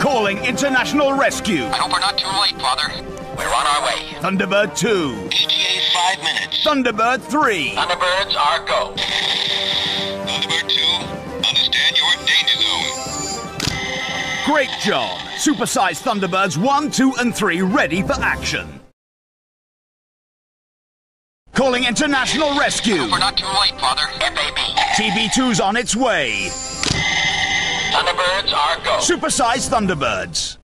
Calling International Rescue. I hope we're not too late, Father. We're on our way. Thunderbird 2. ETA five minutes. Thunderbird 3. Thunderbirds are go. Thunderbird 2, understand you're in danger zone. Great job. Supersized Thunderbirds 1, 2, and 3 ready for action. Calling International Rescue. We're not too late, Father. FAB. TB2's on its way. Supersized Thunderbirds.